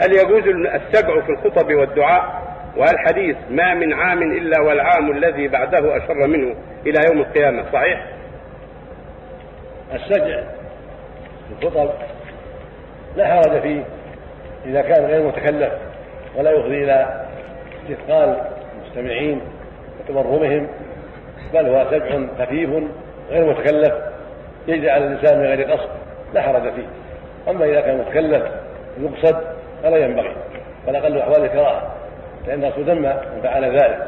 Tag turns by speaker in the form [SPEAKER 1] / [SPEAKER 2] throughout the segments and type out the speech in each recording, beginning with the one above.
[SPEAKER 1] هل يجوز السجع في الخطب والدعاء وهل حديث ما من عام إلا والعام الذي بعده أشر منه إلى يوم القيامة صحيح؟
[SPEAKER 2] السجع في الخطب لا حرج فيه إذا كان غير متكلف ولا يفضي إلى استثقال المستمعين وتمرمهم بل هو سجع خفيف غير متكلف يجري على الإنسان من غير قصد لا حرج فيه أما إذا كان متكلف يقصد فلا ينبغي فالاقل أحوال الكراهة لأن الرسول ذم من فعل ذلك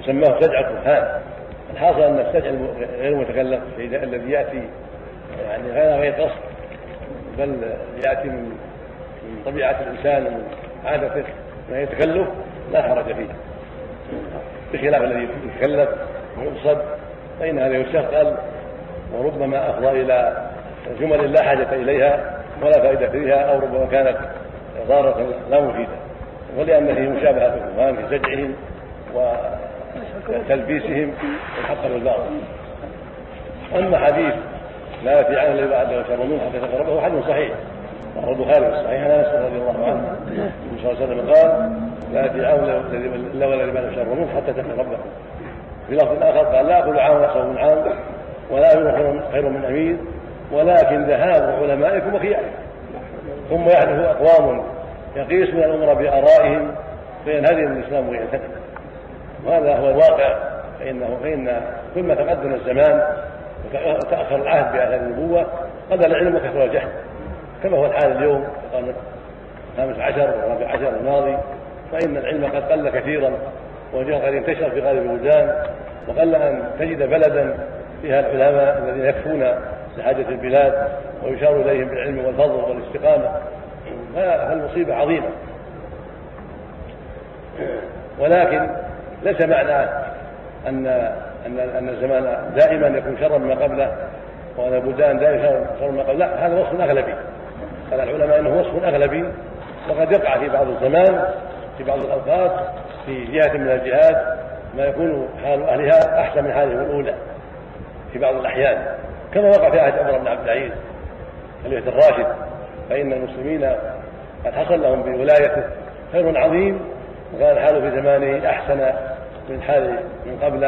[SPEAKER 2] وسماه سجع الكهان. الحاصل أن السجع غير المتكلف الذي يأتي يعني غير غير قصد بل يأتي من من طبيعة الإنسان ومن عادته ما يتكلف لا حرج فيه. بخلاف الذي يتكلف ويقصد فإن هذا يستثقل وربما أفضى إلى جمل لا حاجة إليها ولا فائدة فيها أو ربما كانت ضارة لا مفيدة. ولأن فيه مشابهه الكهان في سجعهم وتلبيسهم الحق بالباطل أما حديث لا يأتي عنه بعده شر منه حتى تقربه حديث صحيح. رواه البخاري في الصحيح عن أنس رضي الله عنه. النبي صلى الله عليه وسلم قال لا يأتي عنه والذي بعده شر منه حتى تلقى ربه. في لفظ آخر قال لا اكل عام اخر من عام ولا امير خير من أمير. ولكن ذهاب علمائكم وخياركم ثم يحدث أقوام يقيسون الأمر بآرائهم فينهدم الإسلام ويعتقد وهذا هو الواقع. فانه فإن كلما تقدم الزمان وتأخر العهد باثار النبوة قل العلم وكثر الجهل. كما هو الحال اليوم القرن الخامس عشر والرابع عشر الماضي. فإن العلم قد قل كثيرا والجهل قد انتشر في غالب البلدان وقل أن تجد بلدا فيها العلماء الذين يكفون لحاجه البلاد ويشار إليهم بالعلم والفضل والاستقامة. فالمصيبه عظيمة. ولكن ليس معنى ان ان أن الزمان دائما يكون شرا مما قبله وأن البلدان دائما شرا مما قبله لا هذا وصف أغلبي. قال العلماء إنه وصف أغلبي. وقد يقع في بعض الزمان في بعض الأوقات في جهة من الجهات ما يكون حال أهلها أحسن من حالهم الأولى في بعض الأحيان. كما وقع في عهد عمر بن عبد العزيز خليفه الراشد فإن المسلمين قد حصل لهم بولايته خير عظيم وكان الحال في زمانه أحسن من حال من قبل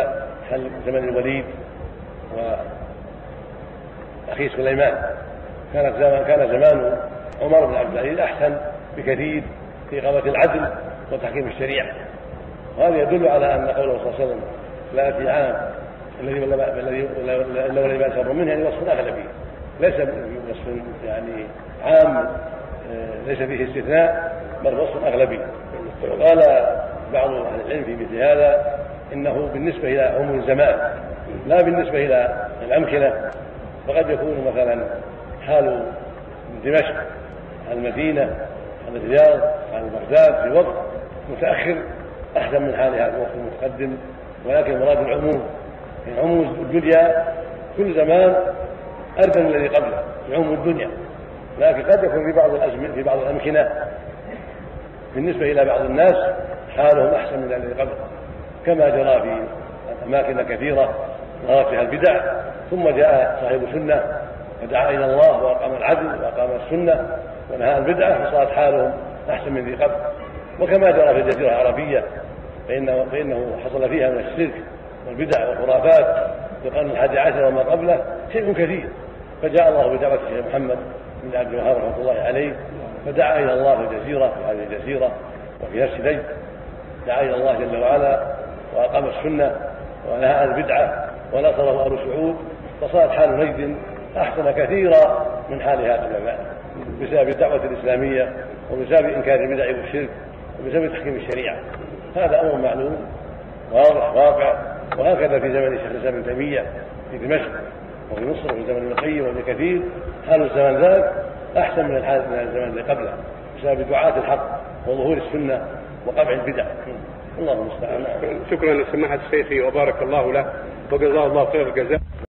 [SPEAKER 2] حال زمن الوليد وأخيه سليمان. كانت زمان كان زمان عمر بن عبد العزيز أحسن بكثير في اقامه العدل وتحكيم الشريعة. وهذا يدل على أن قوله صلى الله عليه وسلم لا في عام الذي الذي الا والذي بأس منه يعني وصف اغلبي ليس وصف يعني عام آه، ليس فيه استثناء بل وصف اغلبي قال بعض أهل العلم في مثل هذا إنه بالنسبة إلى عموم الزمان لا بالنسبة إلى الأمكنة. فقد يكون مثلا حال دمشق عن المدينة عن الرياض عن بغداد في وقت متأخر أحسن من حالها في وقت متقدم ولكن مراد العموم عموم الدنيا كل زمان أردى من الذي قبله في عموم الدنيا. لكن قد يكون في بعض الأزمنة في بعض الأمكنة. بالنسبة إلى بعض الناس حالهم أحسن من الذي قبله. كما جرى في أماكن كثيرة ظهرت فيها البدع. ثم جاء صاحب السنة فدعا إلى الله وأقام العدل وأقام السنة ونهى عن البدعة فصارت حالهم أحسن من ذي قبل. وكما جرى في الجزيرة العربية فإنه, فإنه حصل فيها من الشرك. والبدع والخرافات في القرن الحادي عشر وما قبله شيء كثير. فجاء الله بدعوة الشيخ محمد بن عبد الوهاب رحمة الله عليه فدعا إلى الله في الجزيرة في هذه الجزيرة وفي نفس نجد دعا إلى الله جل وعلا وأقام السنة ونهى عن البدعة ونصره أهل سعود فصارت حال نجد أحسن كثيرا من حالها قبل ذلك بسبب الدعوة الإسلامية وبسبب إنكار البدع والشرك وبسبب تحكيم الشريعة. هذا أمر معلوم واضح واقع. وهكذا في زمن شيخ الإسلام ابن تيمية في دمشق وفي مصر وفي زمن ابن القيم وابن كثير حال الزمان ذاك أحسن من الحال من الزمان الذي قبله بسبب دعاة الحق وظهور السنة وقمع البدع. الله المستعان.
[SPEAKER 1] شكرا لسماحة الشيخ وبارك الله له وجزاه الله خير الجزاء.